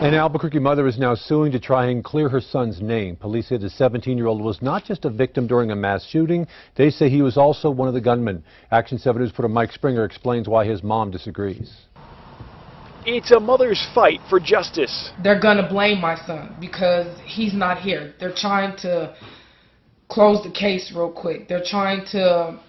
An Albuquerque mother is now suing to try and clear her son's name. Police say the 17-year-old was not just a victim during a mass shooting. They say he was also one of the gunmen. Action 7 News reporter Mike Springer explains why his mom disagrees. It's a mother's fight for justice. They're going to blame my son because he's not here. They're trying to close the case real quick. They're trying to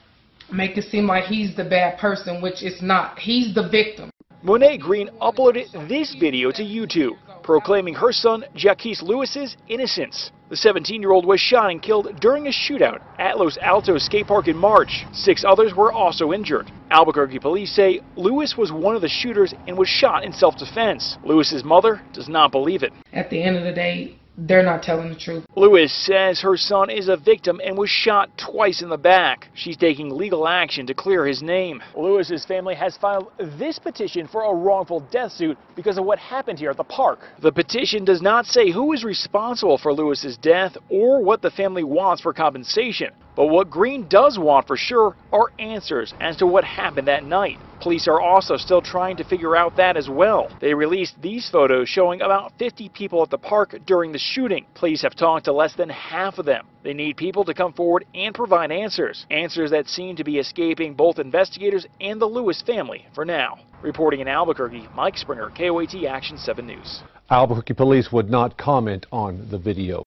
make it seem like he's the bad person, which it's not. He's the victim. Monet Green uploaded this video to YouTube, proclaiming her son Jaquise Lewis's innocence. The 17-year-old was shot and killed during a shootout at Los Altos skate park in March. Six others were also injured. Albuquerque police say Lewis was one of the shooters and was shot in self-defense. Lewis's mother does not believe it. At the end of the day, they're not telling the truth. Lewis says her son is a victim and was shot twice in the back. She's taking legal action to clear his name. Lewis's family has filed this petition for a wrongful death suit because of what happened here at the park. The petition does not say who is responsible for Lewis's death or what the family wants for compensation. But what Green does want for sure are answers as to what happened that night. Police are also still trying to figure out that as well. They released these photos showing about 50 people at the park during the shooting. Police have talked to less than half of them. They need people to come forward and provide answers. Answers that seem to be escaping both investigators and the Lewis family for now. Reporting in Albuquerque, Mike Springer, KOAT Action 7 News. Albuquerque police would not comment on the video.